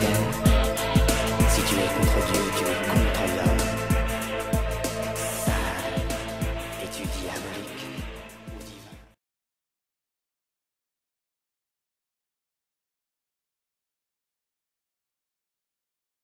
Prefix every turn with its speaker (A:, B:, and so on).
A: today.